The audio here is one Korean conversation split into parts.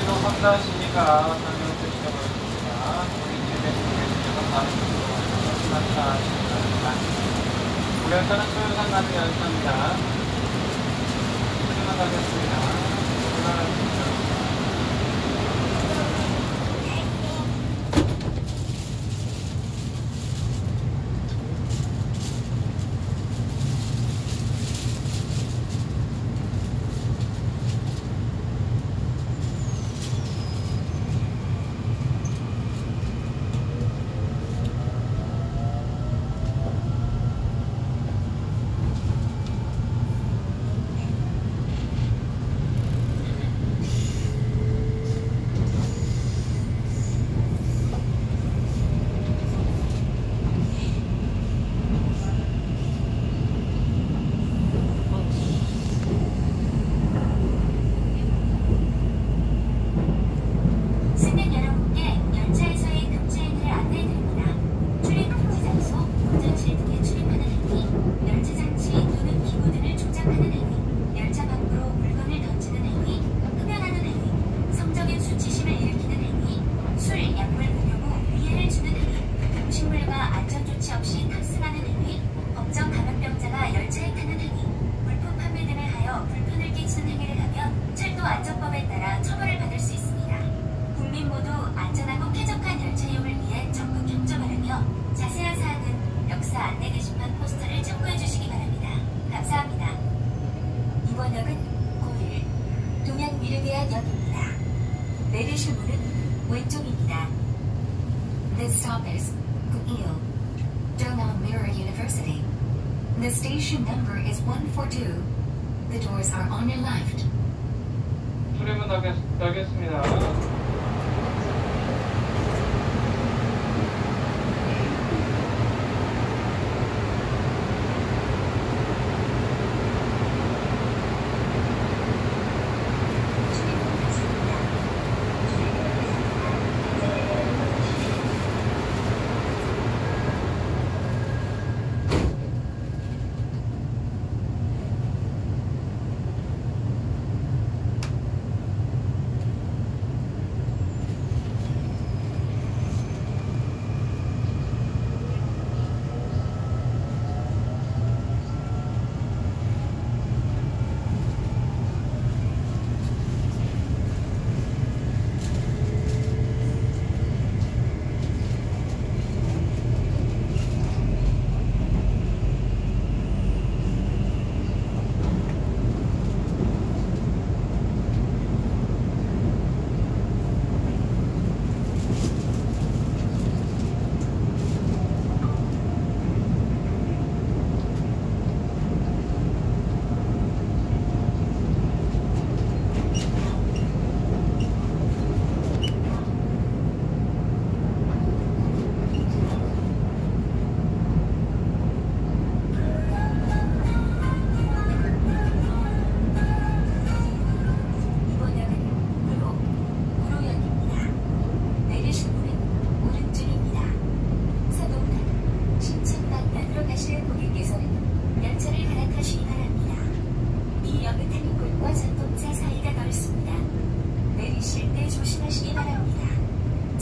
이제도 황다시니까 설명을 드리려고했습니다. 우리 집에 다른 쪽으로 마사시니까 우리 열차는 소요산 가는 열차입니다. 출근하겠습니다. 출근하겠습니다. 9일 동양 미르대학역입니다. 내리실 문은 왼쪽입니다. This stop is Guil, Dongham Mirror University. The station number is 142. The doors are on your left. 출입문하겠습니다.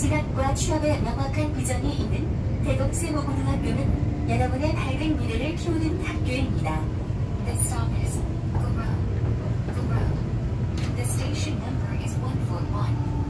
지각과 취업에 명확한 비전이 있는 대동세모고등학교는 여러분의 밝은 미래를 키우는 학교입니다. This stop is the road. The road. The station number is 141.